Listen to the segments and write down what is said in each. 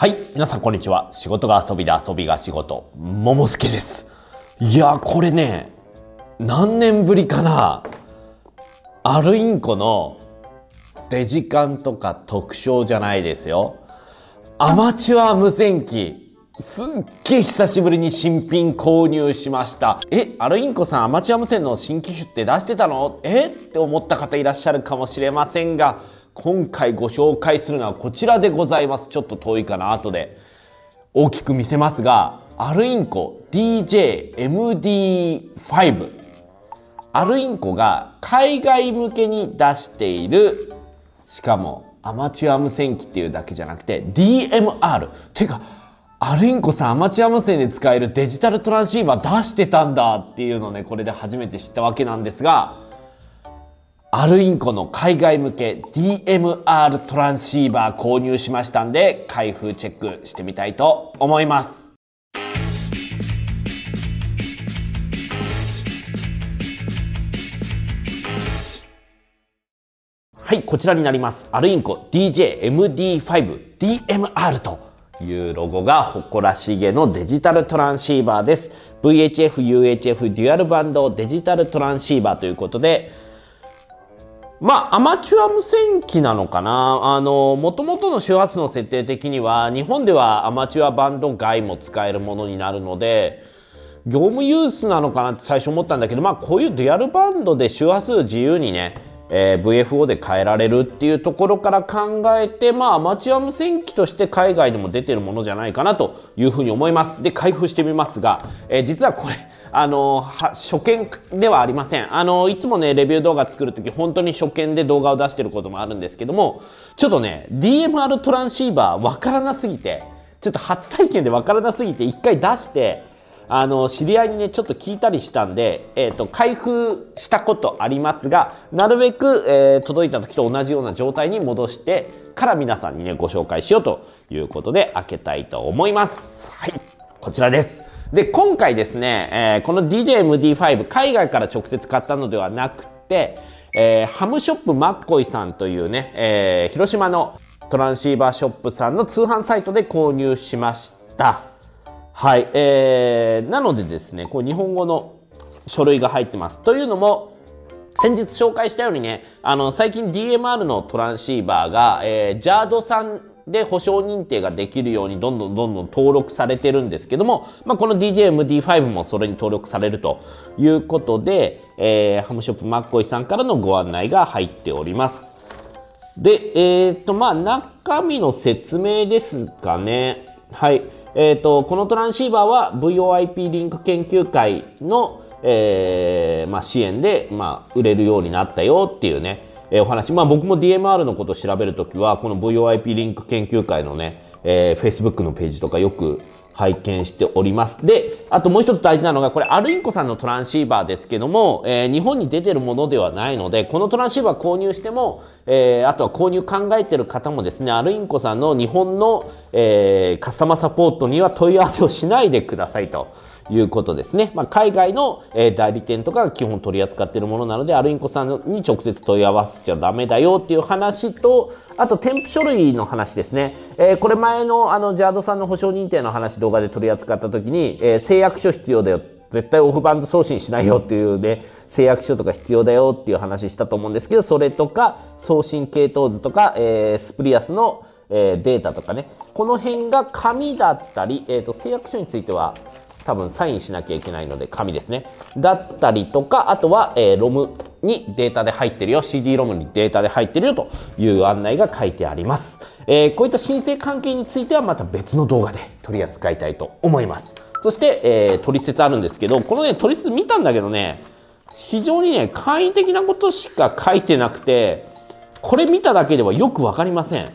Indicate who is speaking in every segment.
Speaker 1: はい皆さんこんにちは。仕事が遊びで遊びが仕事。桃助です。いやこれね何年ぶりかな。アルインコのデジカンとか特賞じゃないですよ。アマチュア無線機。すっげえ久しぶりに新品購入しました。えアルインコさんアマチュア無線の新機種って出してたの？え？って思った方いらっしゃるかもしれませんが今回ご紹介するのはこちらでございます。ちょっと遠いかな後で。大きく見せますがアルインコ DJMD5 アルインコが海外向けに出しているしかもアマチュア無線機っていうだけじゃなくて DMR てかアルインコさんアマチュア無線で使えるデジタルトランシーバー出してたんだっていうのをねこれで初めて知ったわけなんですがアルインコの海外向け DMR トランシーバー購入しましたんで開封チェックしてみたいと思います。はいこちらになります。アルインコ DJMD5DMR というロゴが誇らしげのデジタルトランシーバーです。VHF、UHF デュアルバンドデジタルトランシーバーということでまあ、アマチュア無線機なのかな？あの、もともとの周波数の設定的には、日本ではアマチュアバンド外も使えるものになるので、業務ユースなのかなって最初思ったんだけど、まあ、こういうデュアルバンドで周波数自由にね、えー、VFO で変えられるっていうところから考えて、まあ、アマチュア無線機として海外でも出てるものじゃないかなというふうに思います。で、開封してみますが、えー、実はこれ、あの初見ではありません。あのいつもねレビュー動画作る時本当に初見で動画を出してることもあるんですけどもちょっとね DMR トランシーバーわからなすぎてちょっと初体験でわからなすぎて一回出してあの知り合いにねちょっと聞いたりしたんで、えーと、開封したことありますがなるべく、えー、届いた時と同じような状態に戻してから皆さんにねご紹介しようということで開けたいと思います。はいこちらです。で今回ですね、えー、この DJMD5 海外から直接買ったのではなくて、えー、ハムショップマッコイさんというね、えー、広島のトランシーバーショップさんの通販サイトで購入しました。はい、えー、なのでですねこう日本語の書類が入ってます。というのも先日紹介したようにねあの最近 DMR のトランシーバーが、えー、ジャードさんで保証認定ができるようにどんどんどんどん登録されてるんですけども、まあ、この DJMD5 もそれに登録されるということで、えー、ハムショップマッコイさんからのご案内が入っております。で、えっ、ー、と、まあ、中身の説明ですかね。はい。えっ、ー、と、このトランシーバーは VOIP リンク研究会の、えーまあ、支援で、まあ、売れるようになったよっていうね、えー、お話、まあ、僕も DMR のことを調べるときはこの VOIP リンク研究会のね、えー、Facebook のページとかよく拝見しております。で、あともう一つ大事なのが、これ、アルインコさんのトランシーバーですけども、えー、日本に出てるものではないので、このトランシーバー購入しても、えー、あとは購入考えてる方もですね、アルインコさんの日本の、えー、カスタマーサポートには問い合わせをしないでくださいと。いうことですね。まあ、海外の、え代理店とかが基本取り扱っているものなので、アルインコさんに直接問い合わせちゃダメだよっていう話と、あと添付書類の話ですね。えー、これ前のあのジャードさんの保証認定の話動画で取り扱った時に、えー、誓約書必要だよ。絶対オフバンド送信しないよっていうね、誓約書とか必要だよっていう話したと思うんですけど、それとか送信系統図とか、えー、スプリアスの、え、データとかね、この辺が紙だったり、えーと、誓約書については多分サインしなきゃいけないので紙ですね。だったりとかあとは、えー、ロムにデータで入ってるよ。CD ロムにデータで入ってるよという案内が書いてあります、えー、こういった申請関係についてはまた別の動画で取り扱いたいと思います。そして、えー、取説あるんですけどこのね取説見たんだけどね非常にね簡易的なことしか書いてなくてこれ見ただけではよく分かりません。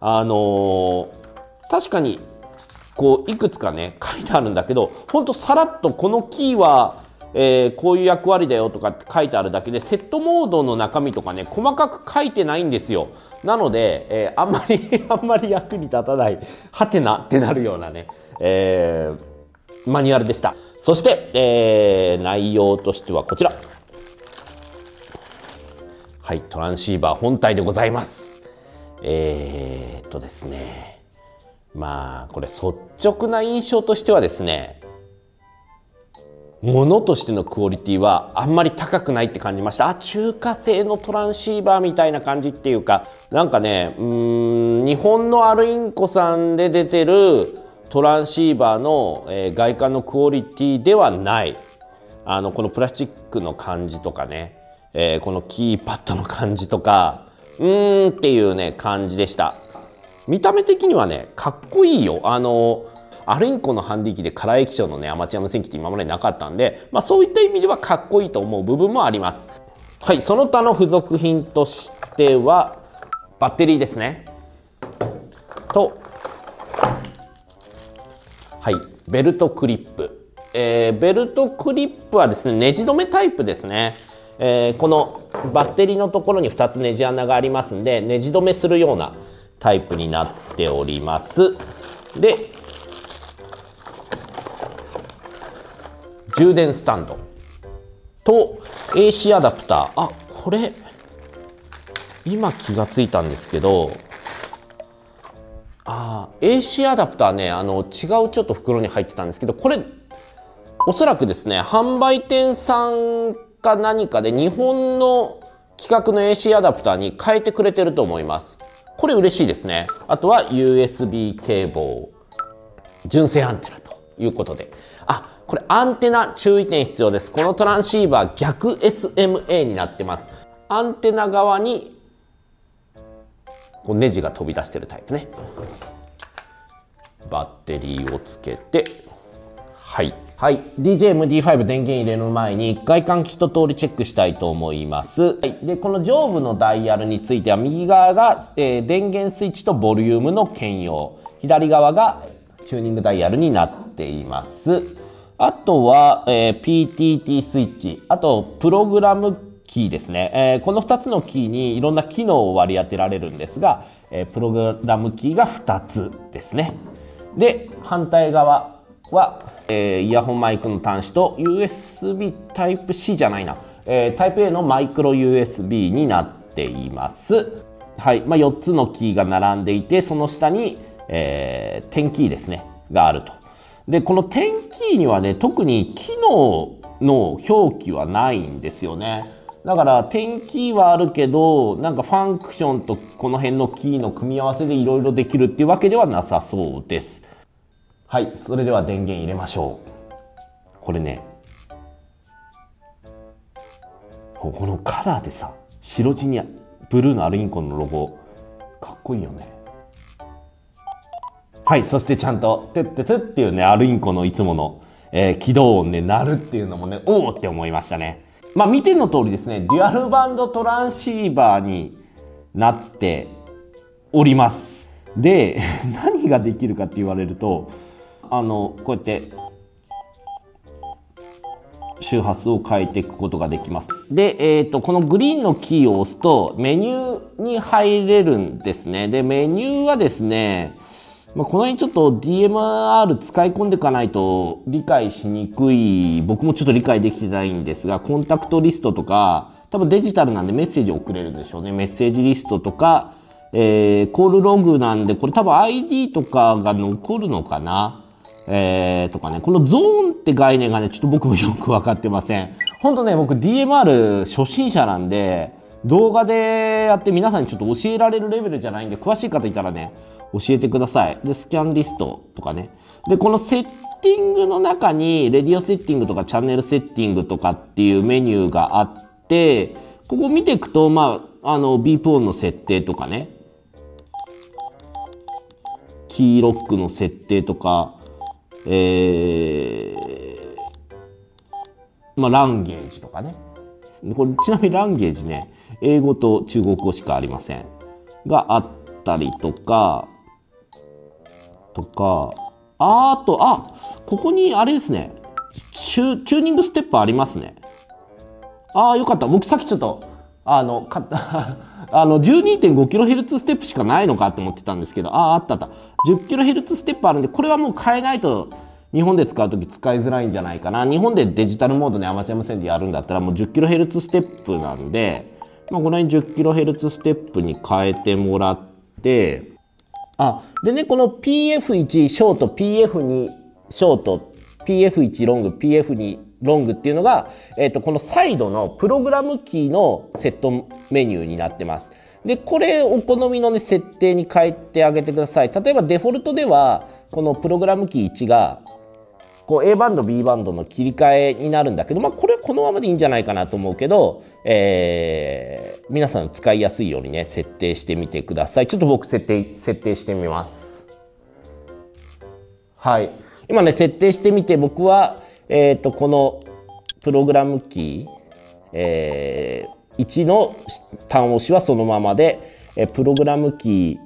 Speaker 1: あのー、確かにこういくつかね書いてあるんだけどほんとさらっとこのキーは、えー、こういう役割だよとかって書いてあるだけでセットモードの中身とかね細かく書いてないんですよ。なので、えー、あんまり あんまり役に立たないはてなってなるようなね、えー、マニュアルでした。そして、えー、内容としてはこちら。はいトランシーバー本体でございます。えー、っとですね。まあこれ率直な印象としてはですねものとしてのクオリティはあんまり高くないって感じました。あ中華製のトランシーバーみたいな感じっていうかなんかねうん日本のアルインコさんで出てるトランシーバーの、えー、外観のクオリティではない。あのこのプラスチックの感じとかね、えー、このキーパッドの感じとかうーんっていうね感じでした。見た目的にはねかっこいいよ。あのアルインコのハンディ機でカラー液晶のねアマチュア無線機って今までなかったんで、まあ、そういった意味ではかっこいいと思う部分もあります。はいその他の付属品としてはバッテリーですね。とはいベルトクリップ、えー、ベルトクリップはですねネジ止めタイプですね。えー、このバッテリーのところに2つネジ穴がありますんでネジ止めするようなタイプになっております。で充電スタンドと AC アダプター。あこれ今気がついたんですけどああ AC アダプターねあの違うちょっと袋に入ってたんですけどこれおそらくですね販売店さんか何かで日本の規格の AC アダプターに変えてくれてると思います。これ嬉しいですね。あとは USB ケーブル純正アンテナということで。あこれアンテナ注意点必要です。このトランシーバー逆 SMA になってます。アンテナ側にこうネジが飛び出してるタイプね。バッテリーをつけて。はい。はい。DJMD5 電源入れる前に外観一通りチェックしたいと思います、はい、でこの上部のダイヤルについては右側が、えー、電源スイッチとボリュームの兼用。左側がチューニングダイヤルになっています。あとは、えー、PTT スイッチ、あとプログラムキーですね、えー、この2つのキーにいろんな機能を割り当てられるんですが、え、プログラムキーが2つですね。で、反対側は、えー、イヤホンマイクの端子と USB Type-C じゃないな、えー、Type-A のマイクロ USB になっています。はい、まあ、4つのキーが並んでいて、その下に、えー、点キーですね、があると。でこの点キーにはね特に機能の表記はないんですよねだから点キーはあるけどなんかファンクションとこの辺のキーの組み合わせでいろいろできるっていうわけではなさそうですはいそれでは電源入れましょうこれねこのカラーでさ白地にブルーのアルインコンのロゴかっこいいよねはい、そしてちゃんと、てってつっていうね、アルインコのいつもの、えー、起動音ね、鳴るっていうのもね、おおって思いましたね。まあ、見ての通りですね、デュアルバンドトランシーバーになっております。で、何ができるかって言われると、あの、こうやって、周波数を変えていくことができます。で、えーと、このグリーンのキーを押すとメニューに入れるんですね。で、メニューはですね、まあ、この辺ちょっと DMR 使い込んでいかないと理解しにくい僕もちょっと理解できてないんですがコンタクトリストとか多分デジタルなんでメッセージ送れるんでしょうねメッセージリストとか、えー、コールログなんでこれ多分 ID とかが残るのかなえー、とかねこのゾーンって概念がねちょっと僕もよく分かってませんほんとね僕 DMR 初心者なんで動画でやって皆さんにちょっと教えられるレベルじゃないんで詳しい方いたらね教えてください。で、スキャンリストとかね。で、このセッティングの中に、レディオセッティングとかチャンネルセッティングとかっていうメニューがあって、ここ見ていくと、まあ、あの、ビープオンの設定とかね、キーロックの設定とか、えー、まあ、ランゲージとかね。これちなみにランゲージね、英語と中国語しかありません。があったりとか、とか、あと、あ、ここにあれですね、チュチューニングステップありますね。ああ、よかった。僕さっきちょっと、あの、か あの、12.5kHz ステップしかないのかと思ってたんですけど、ああ、あったあった。10kHz ステップあるんで、これはもう変えないと、日本で使う時使いづらいんじゃないかな。日本でデジタルモードでアマチュア無線でやるんだったら、もう 10kHz ステップなんで、まあ、この辺 10kHz ステップに変えてもらって、あでねこの PF1 ショート PF2 ショート PF1 ロング PF2 ロングっていうのが、えー、とこのサイドのプログラムキーのセットメニューになってます。でこれお好みの、ね、設定に変えてあげてください。例えばデフォルトではこのプログラムキー1がこう A バンド B バンドの切り替えになるんだけど、まあ、これはこのままでいいんじゃないかなと思うけど、えー、皆さん使いやすいようにね設定してみてくださいちょっと僕設定設定してみますはい今ね設定してみて僕は、えーと、このプログラムキー、えー、1の単押しはそのままで、えプログラムキ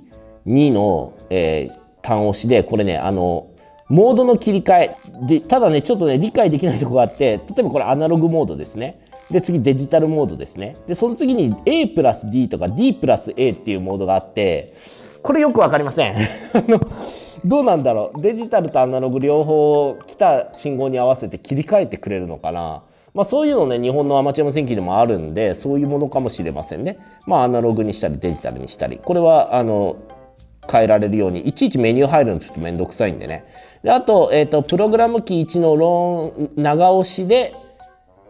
Speaker 1: ー2の、えー、単押しでこれねあのモードの切り替えでただねちょっとね理解できないとこがあって例えばこれアナログモードですね。で次デジタルモードですね。でその次に A プラス D とか D プラス A っていうモードがあってこれよく分かりません。どうなんだろう。デジタルとアナログ両方来た信号に合わせて切り替えてくれるのかな。まあ、そういうのね日本のアマチュア無線機でもあるんでそういうものかもしれませんね。まあアナログにしたりデジタルにしたり。これはあの変えられるようにいちいちメニュー入るのちょっと面倒くさいんでね。であと,、えーと、プログラムキー1のローン長押しで、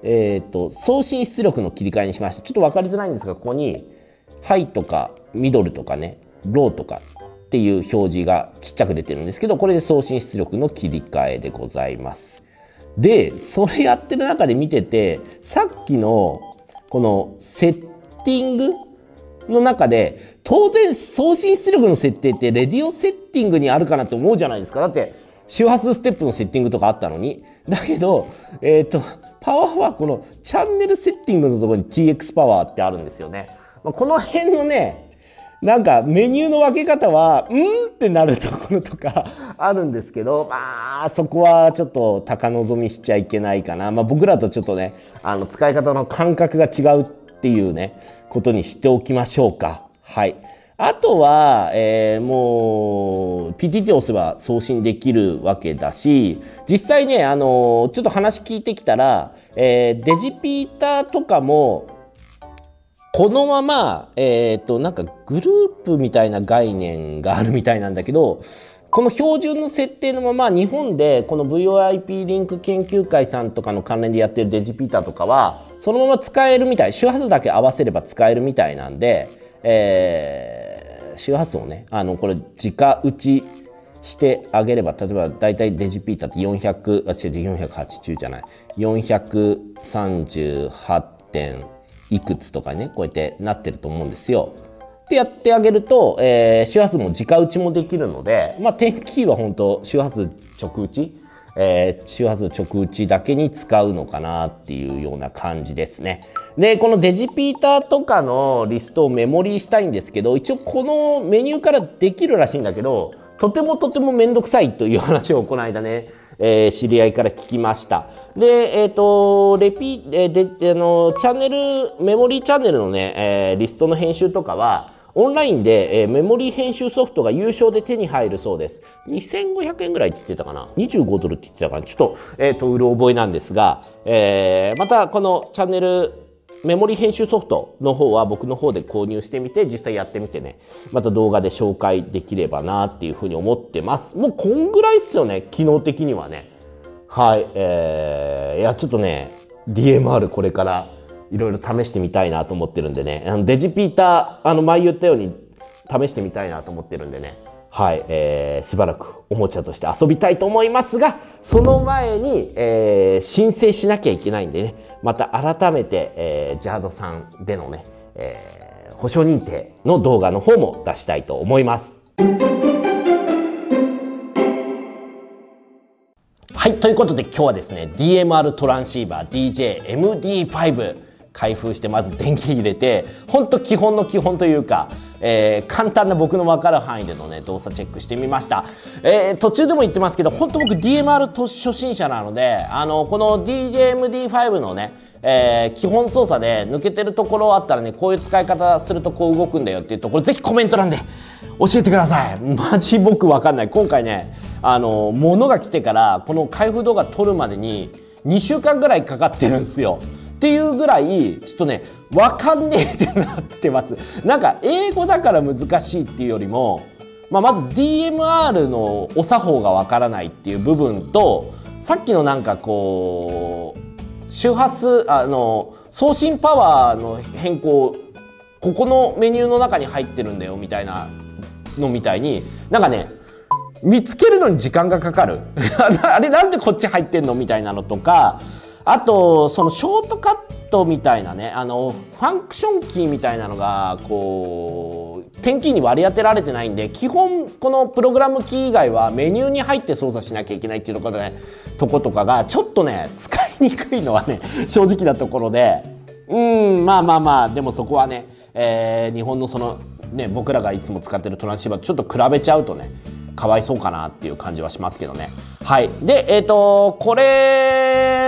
Speaker 1: えーと、送信出力の切り替えにしました。ちょっと分かりづらいんですがここに「ハイ」とか「ミドル」とかね「ロー」とかっていう表示がちっちゃく出てるんですけどこれで送信出力の切り替えでございます。でそれやってる中で見ててさっきのこのセッティングの中で当然送信出力の設定ってレディオセッティングにあるかなと思うじゃないですか。だって周波数ステップのセッティングとかあったのに。だけどえっ、ー、とパワーはこのチャンネルセッティングのところに TX パワーってあるんですよね、まあ、この辺のねなんかメニューの分け方はうんってなるところとかあるんですけどまあそこはちょっと高望みしちゃいけないかな、まあ、僕らとちょっとねあの使い方の感覚が違うっていうねことにしておきましょうか。はい。あとは、えー、もう PTT を押せば送信できるわけだし実際ね、あのちょっと話聞いてきたら、えー、デジピーターとかもこのまま、えーと、なんかグループみたいな概念があるみたいなんだけどこの標準の設定のまま日本でこの VOIP リンク研究会さんとかの関連でやってるデジピーターとかはそのまま使えるみたい周波数だけ合わせれば使えるみたいなんで、えー、周波数をねあのこれ直打ちしてあげれば例えば大体デジピーターって400あ違う480じゃない。438点いくつとかねこうやってなってると思うんですよ。ってやってあげると、えー、周波数も直打ちもできるので、まあ、天気は本当周波数直打ち、えー、周波数直打ちだけに使うのかなっていうような感じですね。でこのデジピーターとかのリストをメモリーしたいんですけど一応このメニューからできるらしいんだけどとてもとても面倒くさいという話をこの間ねえー、知り合いから聞きました。で、えっ、ー、と、レピ、えー、で、あの、チャンネル、メモリーチャンネルのね、えー、リストの編集とかは、オンラインで、えー、メモリー編集ソフトが優勝で手に入るそうです。2500円ぐらいって言ってたかな ?25 ドルって言ってたかな？ちょっと、えっ、ー、と、うる覚えなんですが、えー、またこのチャンネルメモリ編集ソフトの方は僕の方で購入してみて実際やってみてね。また動画で紹介できればなっていうふうに思ってます。もうこんぐらいっすよね機能的にはね。はいえー、いやちょっとね DMR これからいろいろ試してみたいなと思ってるんでね。あのデジピーターあの前言ったように試してみたいなと思ってるんでね。はい、えー、しばらくおもちゃとして遊びたいと思いますがその前に、えー、申請しなきゃいけないんでねまた改めて、えー、ジャードさんでのね、えー、保証認定の動画の方も出したいと思います。はい、ということで今日はですね DMR トランシーバー DJMD5 開封してまず電気入れてほんと基本の基本というかえー、簡単な僕の分かる範囲でのね動作チェックしてみました、えー、途中でも言ってますけど本当僕 DMR 初心者なのであのこの DJMD5 のねえー、基本操作で抜けてるところあったらねこういう使い方するとこう動くんだよっていうところぜひコメント欄で教えてください。マジ僕分かんない。今回ねあの物が来てからこの開封動画撮るまでに2週間ぐらいかかってるんですよ。っていうぐらいちょっとね分かんねえってなってます。なんか英語だから難しいっていうよりもまあ、まず DMR のお作法がわからないっていう部分とさっきのなんかこう周波数あの送信パワーの変更ここのメニューの中に入ってるんだよみたいなのみたいになんかね見つけるのに時間がかかる。あれなんでこっち入ってんのみたいなのとかあとそのショートカットみたいなねあのファンクションキーみたいなのがこう点キーに割り当てられてないんで基本このプログラムキー以外はメニューに入って操作しなきゃいけないっていうところで、ね、とことかがちょっとね使いにくいのはね 正直なところでうんまあまあまあでもそこはね、えー、日本のそのね僕らがいつも使ってるトランシーバーとちょっと比べちゃうとねかわいそうかなっていう感じはしますけどね。はい、で、えーと、これ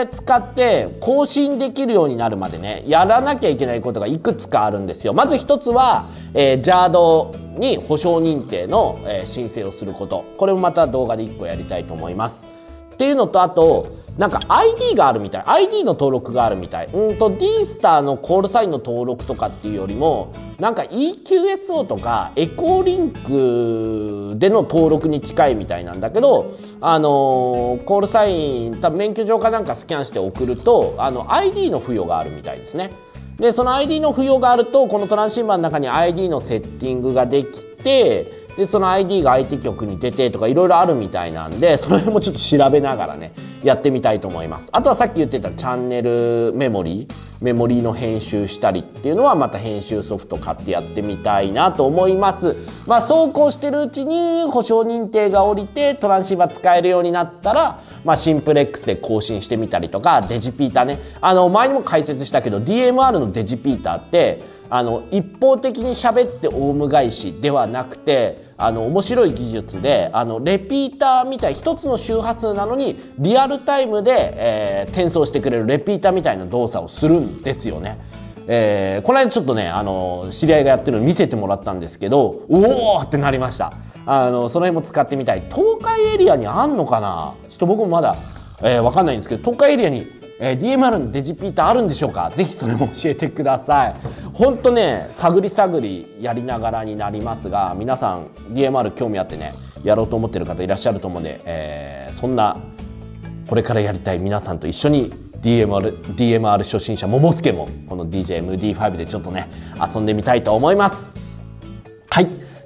Speaker 1: 使って更新できるようになるまでねやらなきゃいけないことがいくつかあるんですよ。まず一つは、えー、ジャードに保証認定の、えー、申請をすることこれもまた動画で1個やりたいと思います。っていうのとあとなんか ID があるみたい ID の登録があるみたいうんと D スターのコールサインの登録とかっていうよりもなんか EQSO とかエコーリンクでの登録に近いみたいなんだけどあのー、コールサイン多分免許証かなんかスキャンして送るとあの ID の付与があるみたいですね。でその ID の付与があるとこのトランシーバーの中に ID のセッティングができてでその ID が相手局に出てとかいろいろあるみたいなんでその辺もちょっと調べながらねやってみたいと思います。あとはさっき言ってたチャンネルメモリーメモリーの編集したりっていうのはまた編集ソフト買ってやってみたいなと思います。まあそうこうしてるうちに保証認定が下りてトランシーバー使えるようになったらまあ、シンプレックスで更新してみたりとかデジピーターね。あの前にも解説したけど DMR のデジピーターってあの一方的に喋ってオウム返しではなくてあの面白い技術であのレピーターみたい一つの周波数なのにリアルタイムで、えー、転送してくれるレピーターみたいな動作をするんですよね。えー、この間ちょっとねあの知り合いがやってるの見せてもらったんですけどおおってなりました。あのその辺も使ってみたい。東海エリアにあんのかな？ちょっと僕もまだ、えー、分かんないんですけど東海エリアにえー、DMR のデジピーターあるんでしょうか？ぜひそれも教えてください。ほんとね探り探りやりながらになりますが皆さん DMR 興味あってねやろうと思ってる方いらっしゃると思うんで、えー、そんなこれからやりたい皆さんと一緒に DMR, DMR 初心者桃助もこの DJMD5 でちょっとね遊んでみたいと思います。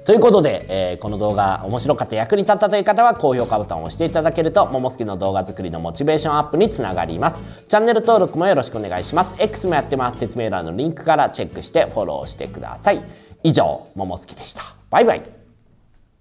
Speaker 1: ということで、えー、この動画面白かった役に立ったという方は高評価ボタンを押していただけるとももすきの動画作りのモチベーションアップにつながります。チャンネル登録もよろしくお願いします。X もやってます。説明欄のリンクからチェックしてフォローしてください。以上ももすきでした。バイバイ。